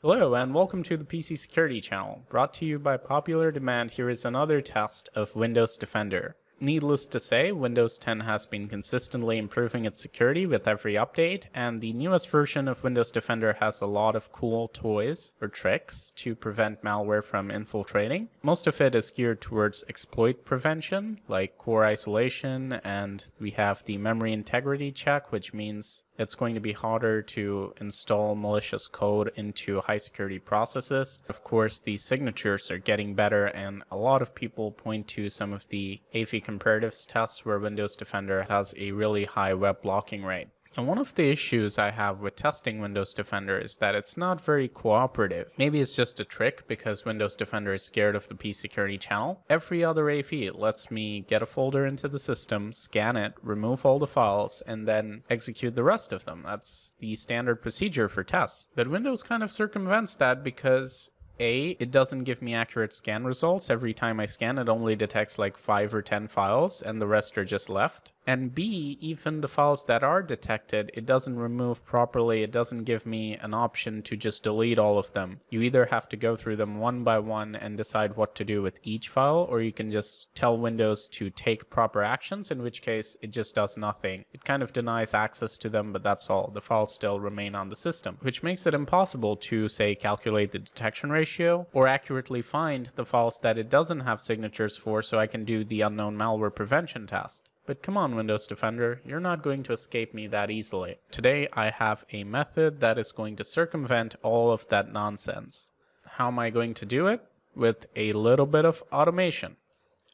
Hello and welcome to the PC Security channel. Brought to you by popular demand, here is another test of Windows Defender. Needless to say, Windows 10 has been consistently improving its security with every update, and the newest version of Windows Defender has a lot of cool toys or tricks to prevent malware from infiltrating. Most of it is geared towards exploit prevention, like core isolation, and we have the memory integrity check, which means it's going to be harder to install malicious code into high security processes. Of course, the signatures are getting better, and a lot of people point to some of the AV comparatives tests where Windows Defender has a really high web blocking rate. And one of the issues I have with testing Windows Defender is that it's not very cooperative. Maybe it's just a trick because Windows Defender is scared of the P security channel. Every other AV lets me get a folder into the system, scan it, remove all the files, and then execute the rest of them. That's the standard procedure for tests. But Windows kind of circumvents that because a, it doesn't give me accurate scan results. Every time I scan, it only detects like 5 or 10 files, and the rest are just left. And B, even the files that are detected, it doesn't remove properly. It doesn't give me an option to just delete all of them. You either have to go through them one by one and decide what to do with each file, or you can just tell Windows to take proper actions, in which case it just does nothing. It kind of denies access to them, but that's all. The files still remain on the system, which makes it impossible to, say, calculate the detection ratio or accurately find the files that it doesn't have signatures for so I can do the unknown malware prevention test. But come on, Windows Defender, you're not going to escape me that easily. Today, I have a method that is going to circumvent all of that nonsense. How am I going to do it? With a little bit of automation.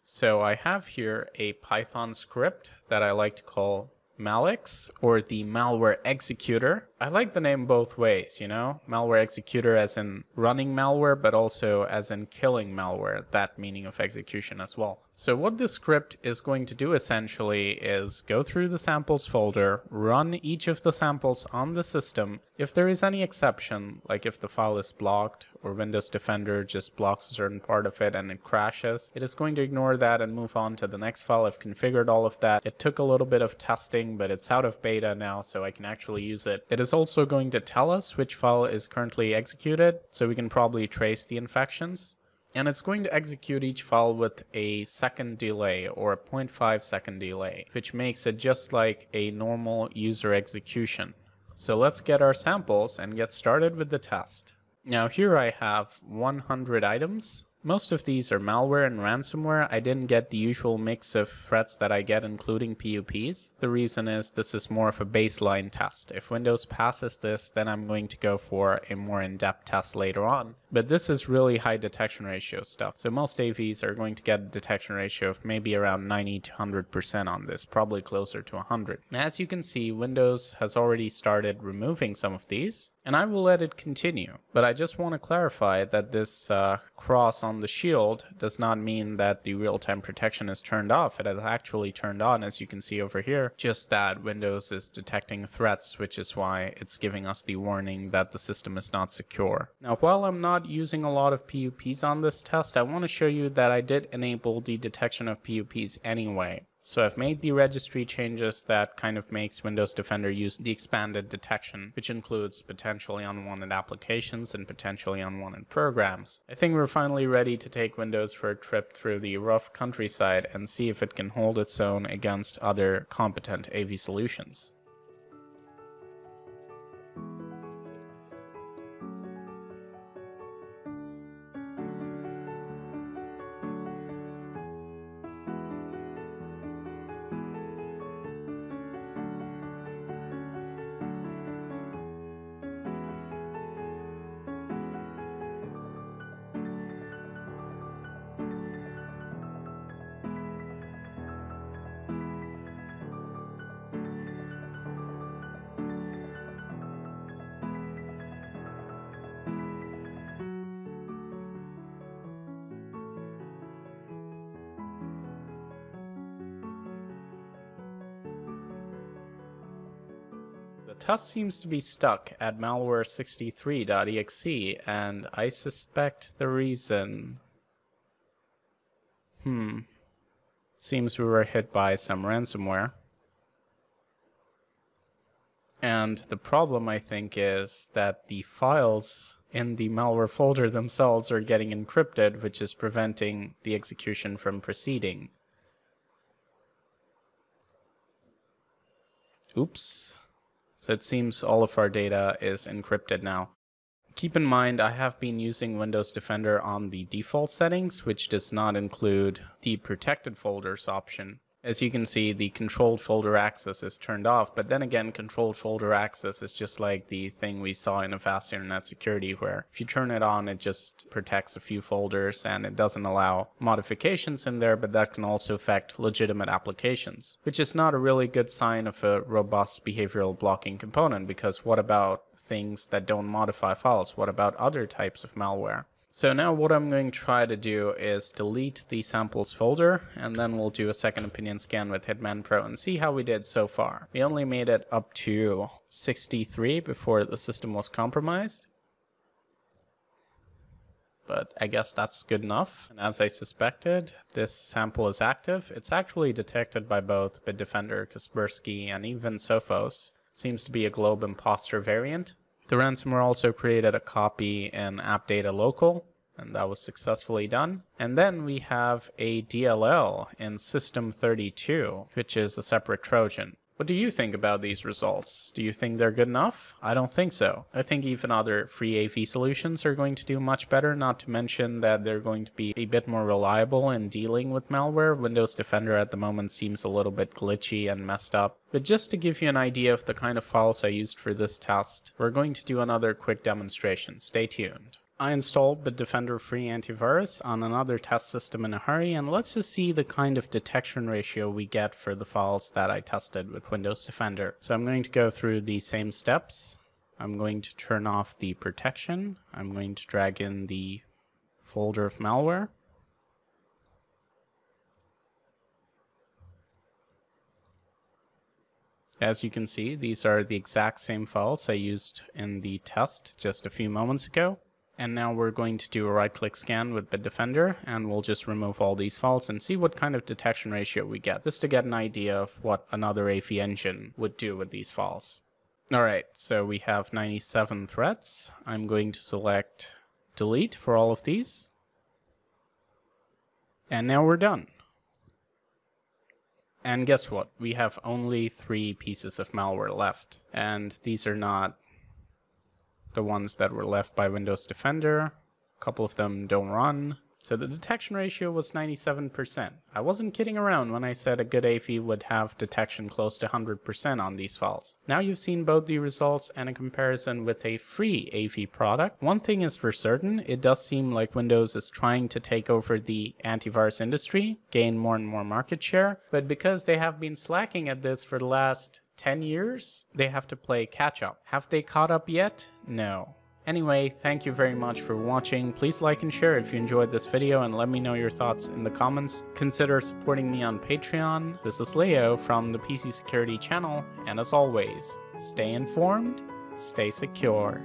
So I have here a Python script that I like to call Malix or the malware executor. I like the name both ways, you know? Malware executor as in running malware, but also as in killing malware, that meaning of execution as well. So what this script is going to do essentially is go through the samples folder, run each of the samples on the system. If there is any exception, like if the file is blocked or Windows Defender just blocks a certain part of it and it crashes, it is going to ignore that and move on to the next file. I've configured all of that. It took a little bit of testing, but it's out of beta now, so I can actually use it. It is also going to tell us which file is currently executed, so we can probably trace the infections and it's going to execute each file with a second delay or a 0.5 second delay, which makes it just like a normal user execution. So let's get our samples and get started with the test. Now here I have 100 items most of these are malware and ransomware. I didn't get the usual mix of threats that I get, including PUPs. The reason is this is more of a baseline test. If Windows passes this, then I'm going to go for a more in-depth test later on. But this is really high detection ratio stuff. So most AVs are going to get a detection ratio of maybe around 90 to 100% on this, probably closer to 100. as you can see, Windows has already started removing some of these and I will let it continue. But I just want to clarify that this uh, cross on the shield does not mean that the real-time protection is turned off. It is actually turned on, as you can see over here, just that Windows is detecting threats, which is why it's giving us the warning that the system is not secure. Now, while I'm not using a lot of PUPs on this test, I want to show you that I did enable the detection of PUPs anyway. So I've made the registry changes that kind of makes Windows Defender use the expanded detection, which includes potentially unwanted applications and potentially unwanted programs. I think we're finally ready to take Windows for a trip through the rough countryside and see if it can hold its own against other competent AV solutions. The test seems to be stuck at malware63.exe, and I suspect the reason... Hmm. Seems we were hit by some ransomware. And the problem, I think, is that the files in the malware folder themselves are getting encrypted, which is preventing the execution from proceeding. Oops. So it seems all of our data is encrypted now. Keep in mind, I have been using Windows Defender on the default settings, which does not include the protected folders option. As you can see, the controlled folder access is turned off, but then again, controlled folder access is just like the thing we saw in Avast Internet Security, where if you turn it on, it just protects a few folders and it doesn't allow modifications in there, but that can also affect legitimate applications, which is not a really good sign of a robust behavioral blocking component, because what about things that don't modify files? What about other types of malware? So now what I'm going to try to do is delete the samples folder and then we'll do a second opinion scan with Hitman Pro and see how we did so far. We only made it up to 63 before the system was compromised. But I guess that's good enough. And as I suspected, this sample is active. It's actually detected by both Bitdefender, Kaspersky, and even Sophos. It seems to be a Globe imposter variant. The ransomware also created a copy in AppData local, and that was successfully done. And then we have a DLL in System32, which is a separate Trojan. What do you think about these results? Do you think they're good enough? I don't think so. I think even other free AV solutions are going to do much better, not to mention that they're going to be a bit more reliable in dealing with malware. Windows Defender at the moment seems a little bit glitchy and messed up. But just to give you an idea of the kind of files I used for this test, we're going to do another quick demonstration. Stay tuned. I installed Bitdefender Free Antivirus on another test system in a hurry, and let's just see the kind of detection ratio we get for the files that I tested with Windows Defender. So I'm going to go through the same steps. I'm going to turn off the protection. I'm going to drag in the folder of malware. As you can see, these are the exact same files I used in the test just a few moments ago. And now we're going to do a right click scan with Bitdefender and we'll just remove all these files and see what kind of detection ratio we get, just to get an idea of what another AV engine would do with these files. Alright, so we have 97 threats. I'm going to select delete for all of these. And now we're done. And guess what? We have only three pieces of malware left. And these are not the ones that were left by Windows Defender. A couple of them don't run. So the detection ratio was 97%. I wasn't kidding around when I said a good AV would have detection close to 100% on these files. Now you've seen both the results and a comparison with a free AV product. One thing is for certain, it does seem like Windows is trying to take over the antivirus industry, gain more and more market share, but because they have been slacking at this for the last 10 years, they have to play catch up. Have they caught up yet? No. Anyway, thank you very much for watching. Please like and share if you enjoyed this video and let me know your thoughts in the comments. Consider supporting me on Patreon. This is Leo from the PC Security channel, and as always, stay informed, stay secure.